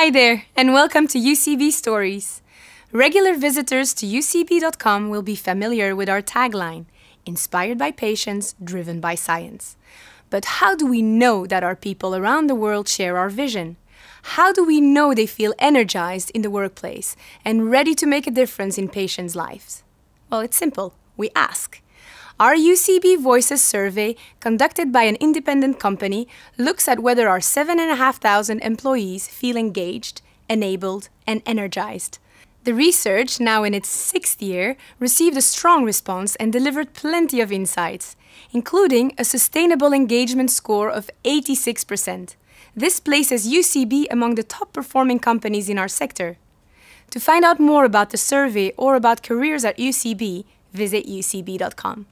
Hi there, and welcome to UCB Stories. Regular visitors to UCB.com will be familiar with our tagline inspired by patients, driven by science. But how do we know that our people around the world share our vision? How do we know they feel energized in the workplace and ready to make a difference in patients' lives? Well, it's simple we ask. Our UCB Voices survey, conducted by an independent company, looks at whether our 7,500 employees feel engaged, enabled, and energized. The research, now in its sixth year, received a strong response and delivered plenty of insights, including a sustainable engagement score of 86%. This places UCB among the top performing companies in our sector. To find out more about the survey or about careers at UCB, visit ucb.com.